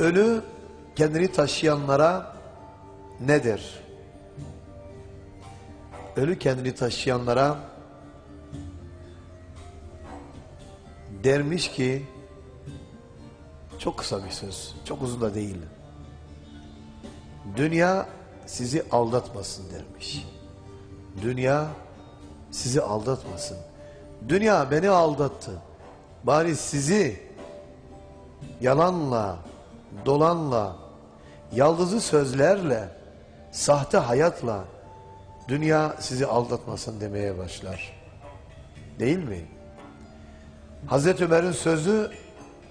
Ölü kendini taşıyanlara nedir? Ölü kendini taşıyanlara dermiş ki çok kısa bir söz, çok uzun da değil. Dünya sizi aldatmasın dermiş. Dünya sizi aldatmasın. Dünya beni aldattı. Bari sizi yalanla, dolanla, yaldızı sözlerle, sahte hayatla dünya sizi aldatmasın demeye başlar. Değil mi? Hazreti Ömer'in sözü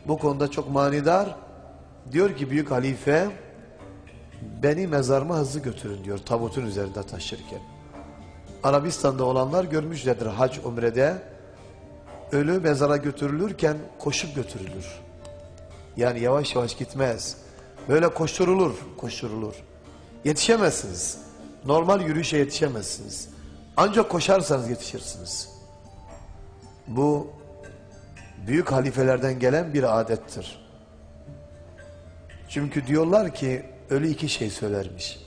bu konuda çok manidar. Diyor ki büyük halife beni mezarıma hızlı götürün diyor tabutun üzerinde taşırken. Arabistan'da olanlar görmüşlerdir hac umrede ölü mezara götürülürken koşup götürülür. Yani yavaş yavaş gitmez. Böyle koşturulur, koşturulur. Yetişemezsiniz. Normal yürüyüşe yetişemezsiniz. Ancak koşarsanız yetişirsiniz. Bu büyük halifelerden gelen bir adettir. Çünkü diyorlar ki ölü iki şey söylermiş.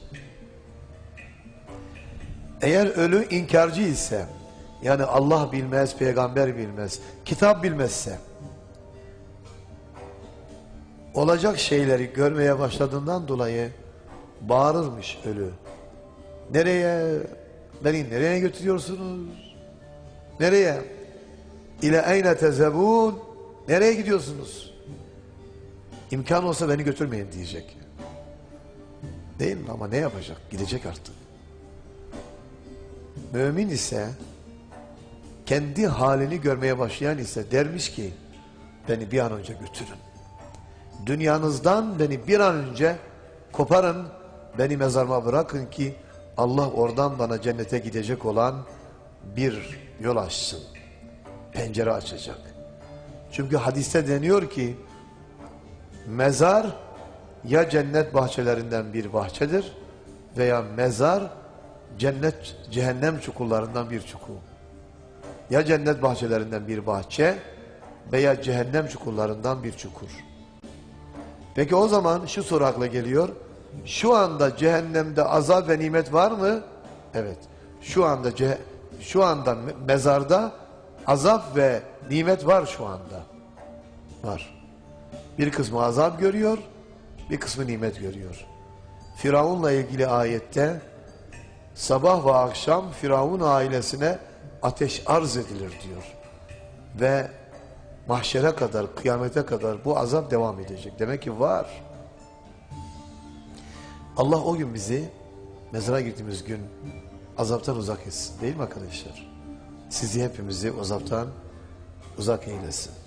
Eğer ölü inkarcı ise yani Allah bilmez, peygamber bilmez, kitap bilmezse olacak şeyleri görmeye başladığından dolayı bağırırmış ölü. Nereye? Beni nereye götürüyorsunuz? Nereye? İle eyne tezebun? Nereye gidiyorsunuz? İmkan olsa beni götürmeyin diyecek. Değil mi? Ama ne yapacak? Gidecek artık. Mümin ise kendi halini görmeye başlayan ise dermiş ki beni bir an önce götürün. Dünyanızdan beni bir an önce koparın, beni mezarıma bırakın ki Allah oradan bana cennete gidecek olan bir yol açsın. Pencere açacak. Çünkü hadiste deniyor ki mezar ya cennet bahçelerinden bir bahçedir veya mezar cennet cehennem çukurlarından bir çukur. Ya cennet bahçelerinden bir bahçe veya cehennem çukurlarından bir çukur. Peki o zaman şu soru akla geliyor. Şu anda cehennemde azap ve nimet var mı? Evet. Şu anda şu anda me- mezarda azap ve nimet var şu anda. Var. Bir kısmı azap görüyor, bir kısmı nimet görüyor. Firavun'la ilgili ayette sabah ve akşam Firavun ailesine ateş arz edilir diyor. Ve mahşere kadar, kıyamete kadar bu azap devam edecek. Demek ki var. Allah o gün bizi mezara girdiğimiz gün azaptan uzak etsin. Değil mi arkadaşlar? Sizi hepimizi azaptan uzak eylesin.